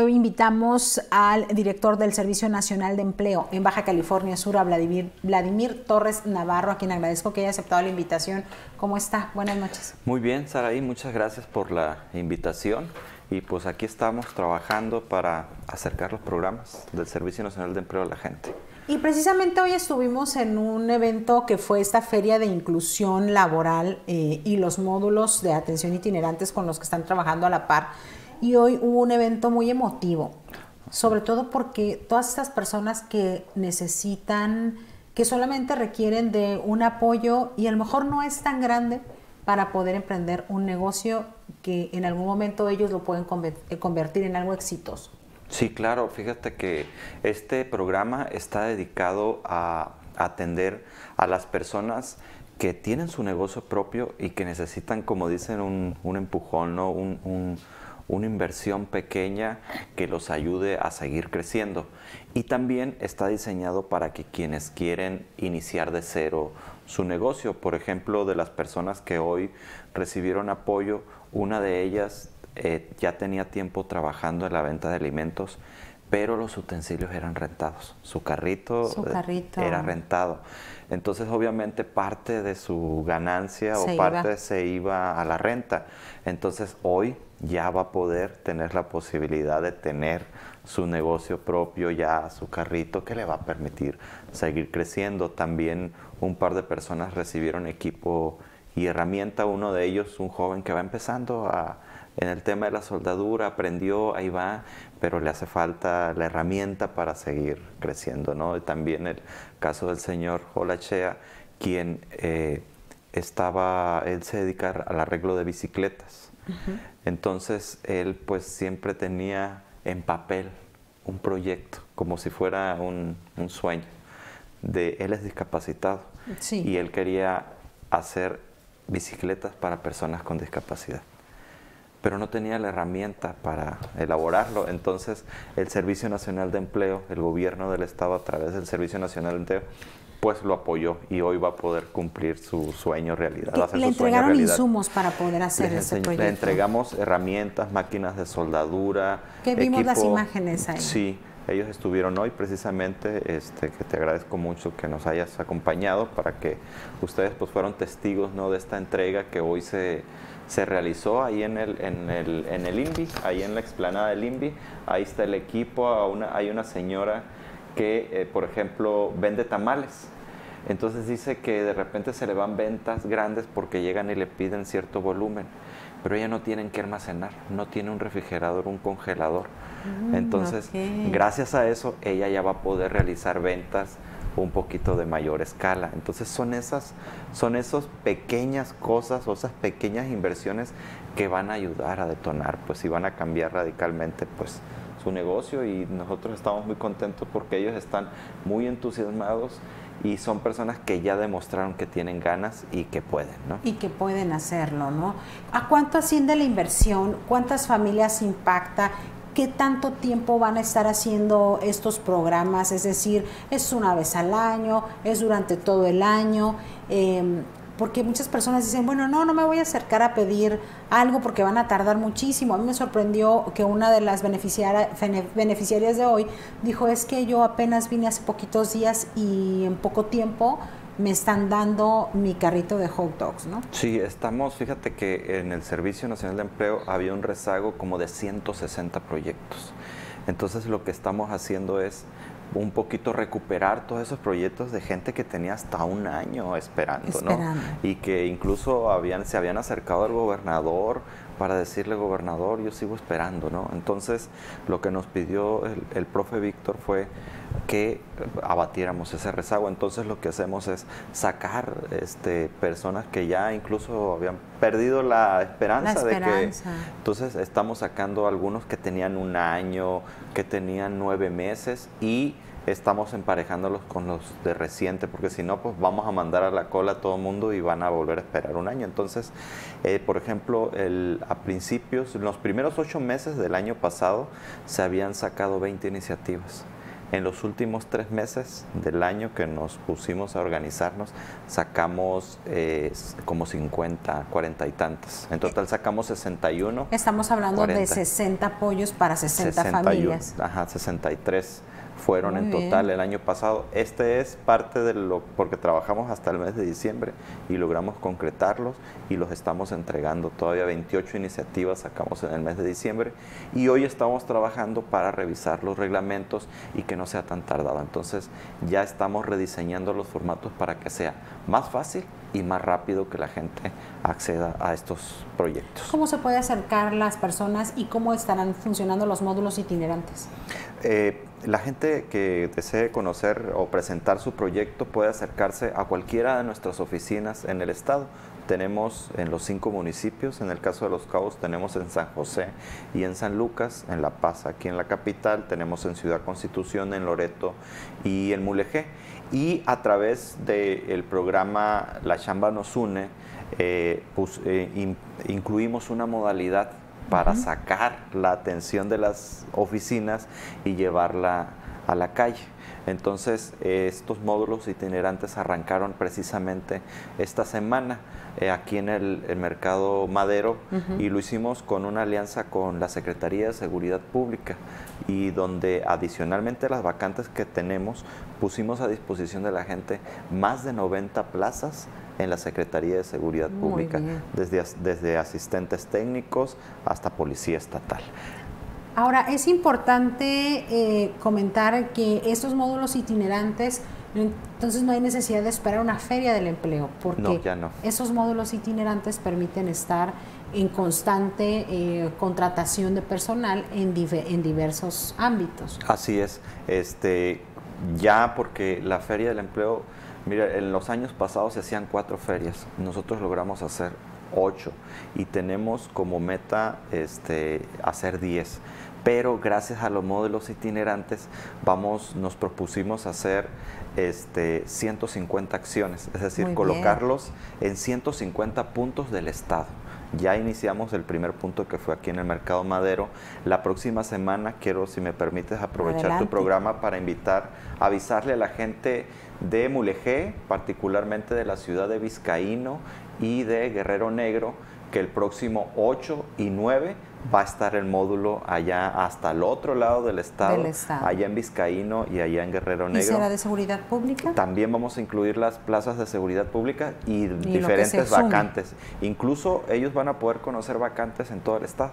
Hoy invitamos al director del Servicio Nacional de Empleo en Baja California Sur, a Vladimir, Vladimir Torres Navarro, a quien agradezco que haya aceptado la invitación. ¿Cómo está? Buenas noches. Muy bien, Saraí, muchas gracias por la invitación. Y pues aquí estamos trabajando para acercar los programas del Servicio Nacional de Empleo a la gente. Y precisamente hoy estuvimos en un evento que fue esta feria de inclusión laboral eh, y los módulos de atención itinerantes con los que están trabajando a la par y hoy hubo un evento muy emotivo, sobre todo porque todas estas personas que necesitan, que solamente requieren de un apoyo y a lo mejor no es tan grande para poder emprender un negocio que en algún momento ellos lo pueden eh, convertir en algo exitoso. Sí, claro, fíjate que este programa está dedicado a atender a las personas que tienen su negocio propio y que necesitan, como dicen, un, empujón, ¿no? un una inversión pequeña que los ayude a seguir creciendo. Y también está diseñado para que quienes quieren iniciar de cero su negocio, por ejemplo, de las personas que hoy recibieron apoyo, una de ellas eh, ya tenía tiempo trabajando en la venta de alimentos, pero los utensilios eran rentados. Su carrito, era rentado. Entonces, obviamente, parte de su ganancia o parte se iba a la renta. Entonces, hoy ya va a poder tener la posibilidad de tener su negocio propio, ya su carrito que le va a permitir seguir creciendo. También un par de personas recibieron equipo y herramienta, uno de ellos, un joven que va empezando a, en el tema de la soldadura, aprendió, ahí va, pero le hace falta la herramienta para seguir creciendo. ¿no? También el caso del señor Olachea, quien eh, estaba, él se dedica al arreglo de bicicletas. Entonces él pues siempre tenía en papel un proyecto, como si fuera un, sueño. De él es discapacitado y él quería hacer bicicletas para personas con discapacidad pero no tenía la herramienta para elaborarlo. Entonces, el Servicio Nacional de Empleo, el gobierno del Estado a través del Servicio Nacional de Empleo, pues lo apoyó y hoy va a poder cumplir su sueño realidad. le entregaron insumos para poder hacer ese proyecto. Le entregamos herramientas, máquinas de soldadura. Que vimos las imágenes ahí. Sí, ellos estuvieron hoy precisamente, este, que te agradezco mucho que nos hayas acompañado para que ustedes pues fueron testigos ¿no? de esta entrega que hoy se, se realizó ahí en el, en el, en el INVI, ahí en la explanada del INVI. Ahí está el equipo, una, hay una señora que, eh, por ejemplo, vende tamales. Entonces dice que de repente se le van ventas grandes porque llegan y le piden cierto volumen, pero ella no tiene que almacenar, no tiene un refrigerador, un congelador. Mm, Entonces, gracias a eso, ella ya va a poder realizar ventas un poquito de mayor escala. Entonces son esas, son esas pequeñas cosas o esas pequeñas inversiones que van a ayudar a detonar, pues y van a cambiar radicalmente, pues su negocio y nosotros estamos muy contentos porque ellos están muy entusiasmados y son personas que ya demostraron que tienen ganas y que pueden, ¿no? Y que pueden hacerlo, ¿no? ¿A cuánto asciende la inversión? ¿Cuántas familias impacta? ¿Qué tanto tiempo van a estar haciendo estos programas? Es decir, ¿es una vez al año? ¿Es durante todo el año? Eh, porque muchas personas dicen, bueno, no, no me voy a acercar a pedir algo porque van a tardar muchísimo. A mí me sorprendió que una de las beneficiarias de hoy dijo, es que yo apenas vine hace poquitos días y en poco tiempo me están dando mi carrito de hot dogs, ¿no? Sí, estamos, fíjate que en el Servicio Nacional de Empleo había un rezago como de 160 proyectos. Entonces lo que estamos haciendo es un poquito recuperar todos esos proyectos de gente que tenía hasta un año esperando, ¿no? Y que incluso habían, se habían acercado al gobernador para decirle, gobernador, yo sigo esperando, ¿no? Entonces, lo que nos pidió el, el profe Víctor fue que abatiéramos ese rezago. Entonces lo que hacemos es sacar este, personas que ya incluso habían perdido la esperanza, de que... Entonces estamos sacando algunos que tenían un año, que tenían nueve meses y estamos emparejándolos con los de reciente, porque si no, pues vamos a mandar a la cola a todo el mundo y van a volver a esperar un año. Entonces, eh, por ejemplo, el, a principios, en los primeros ocho meses del año pasado, se habían sacado 20 iniciativas En los últimos tres meses del año que nos pusimos a organizarnos, sacamos eh, como 50, 40 y tantas. En total sacamos 61. Estamos hablando de 60 apoyos para 60 familias. Ajá, 63 fueron en total el año pasado. Este es parte de lo, porque trabajamos hasta el mes de diciembre y logramos concretarlos y los estamos entregando. Todavía 28 iniciativas sacamos en el mes de diciembre y hoy estamos trabajando para revisar los reglamentos y que no sea tan tardado. Entonces ya estamos rediseñando los formatos para que sea más fácil y más rápido que la gente acceda a estos proyectos. ¿Cómo se puede acercar las personas y cómo estarán funcionando los módulos itinerantes? Eh, la gente que desee conocer o presentar su proyecto puede acercarse a cualquiera de nuestras oficinas en el estado. Tenemos en los cinco municipios, en el caso de Los Cabos tenemos en San José y en San Lucas, en La Paz, aquí en la capital, tenemos en Ciudad Constitución, en Loreto y en Mulegé. Y a través del programa La Chamba nos une, eh, pues, eh, incluimos una modalidad para sacar la atención de las oficinas y llevarla a la calle. Entonces, estos módulos itinerantes arrancaron precisamente esta semana eh, aquí en el, mercado Madero y lo hicimos con una alianza con la Secretaría de Seguridad Pública y donde adicionalmente las vacantes que tenemos pusimos a disposición de la gente más de 90 plazas en la Secretaría de Seguridad Pública, desde, desde asistentes técnicos hasta policía estatal. Ahora, es importante eh, comentar que estos módulos itinerantes, entonces no hay necesidad de esperar una feria del empleo, porque esos módulos itinerantes permiten estar en constante eh, contratación de personal en, en diversos ámbitos. Así es, este, ya porque la feria del empleo Mira, en los años pasados se hacían cuatro ferias, nosotros logramos hacer ocho y tenemos como meta este, hacer diez. Pero gracias a los modelos itinerantes vamos, nos propusimos hacer este, 150 acciones, es decir, colocarlos en 150 puntos del estado. Ya iniciamos el primer punto que fue aquí en el Mercado Madero. La próxima semana quiero, si me permites, aprovechar tu programa para invitar, avisarle a la gente de Mulegé, particularmente de la ciudad de Vizcaíno y de Guerrero Negro, que el próximo 8 y 9 va a estar el módulo allá hasta el otro lado del estado, allá en Vizcaíno y allá en Guerrero Negro. ¿Y será de seguridad pública? También vamos a incluir las plazas de seguridad pública y, diferentes vacantes. Incluso ellos van a poder conocer vacantes en todo el estado.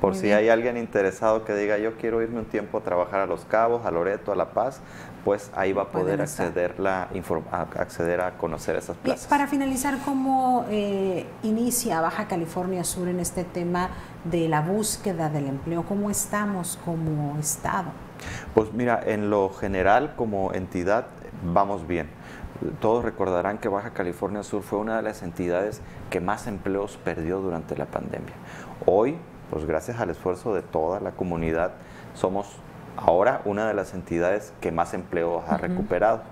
Por si hay alguien interesado que diga yo quiero irme un tiempo a trabajar a Los Cabos, a Loreto, a La Paz, pues ahí va a poder acceder, la, a, acceder a conocer esas plazas. Para finalizar, ¿cómo eh, inicia Baja California Sur en este tema de la búsqueda del empleo? ¿Cómo estamos como Estado? Pues mira, en lo general como entidad vamos bien. Todos recordarán que Baja California Sur fue una de las entidades que más empleos perdió durante la pandemia. Hoy, pues gracias al esfuerzo de toda la comunidad, somos ahora una de las entidades que más empleo ha recuperado.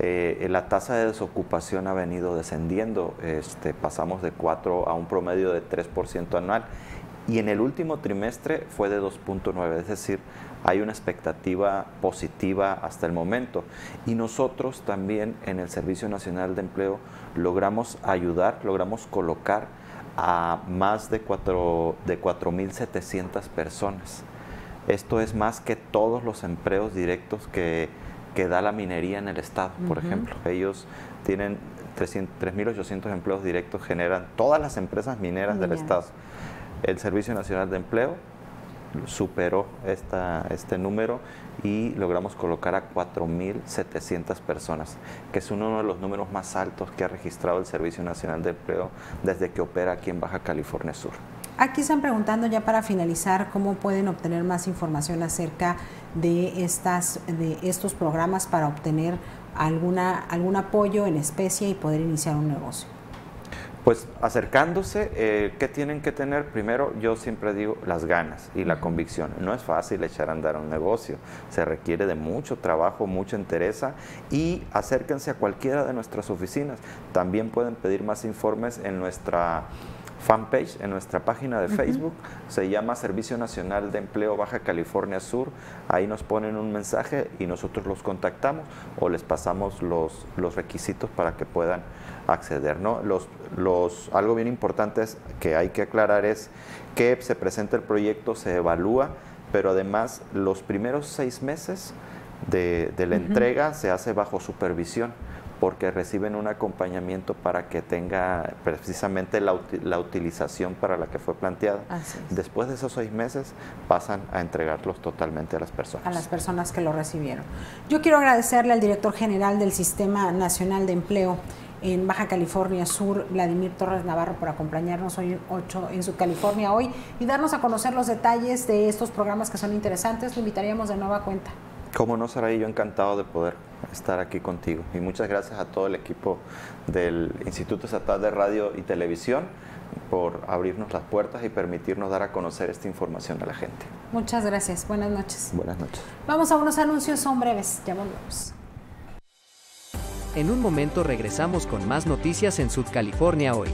Eh, la tasa de desocupación ha venido descendiendo, este, pasamos de 4 a un promedio de 3% anual y en el último trimestre fue de 2.9, es decir, hay una expectativa positiva hasta el momento. Y nosotros también en el Servicio Nacional de Empleo logramos ayudar, logramos colocar a más de 4.700 de personas. Esto es más que todos los empleos directos que, da la minería en el Estado, por ejemplo. Ellos tienen 3.800 empleos directos, generan todas las empresas mineras del Estado. El Servicio Nacional de Empleo superó esta, este número y logramos colocar a 4.700 personas, que es uno de los números más altos que ha registrado el Servicio Nacional de Empleo desde que opera aquí en Baja California Sur. Aquí están preguntando ya para finalizar cómo pueden obtener más información acerca de, estas, de estos programas para obtener alguna, algún apoyo en especie y poder iniciar un negocio. Pues acercándose, eh, ¿qué tienen que tener? Primero, yo siempre digo las ganas y la convicción. No es fácil echar a andar un negocio, se requiere de mucho trabajo, mucha entereza y acérquense a cualquiera de nuestras oficinas. También pueden pedir más informes en nuestra fanpage, en nuestra página de Facebook, se llama Servicio Nacional de Empleo Baja California Sur, ahí nos ponen un mensaje y nosotros los contactamos o les pasamos los, los requisitos para que puedan acceder. ¿no? Los, los, algo bien importante es que hay que aclarar es que se presenta el proyecto, se evalúa, pero además los primeros seis meses de, la entrega se hace bajo supervisión porque reciben un acompañamiento para que tenga precisamente la, utilización para la que fue planteada. Después de esos seis meses pasan a entregarlos totalmente a las personas. A las personas que lo recibieron. Yo quiero agradecerle al director general del Sistema Nacional de Empleo en Baja California Sur, Vladimir Torres Navarro, por acompañarnos hoy 8 en su California hoy y darnos a conocer los detalles de estos programas que son interesantes. Lo invitaríamos de nueva cuenta. Cómo no, Saraí, yo encantado de poder estar aquí contigo. Y muchas gracias a todo el equipo del Instituto Estatal de Radio y Televisión por abrirnos las puertas y permitirnos dar a conocer esta información a la gente. Muchas gracias. Buenas noches. Buenas noches. Vamos a unos anuncios, son breves. Ya volvemos. En un momento regresamos con más noticias en Sud California hoy.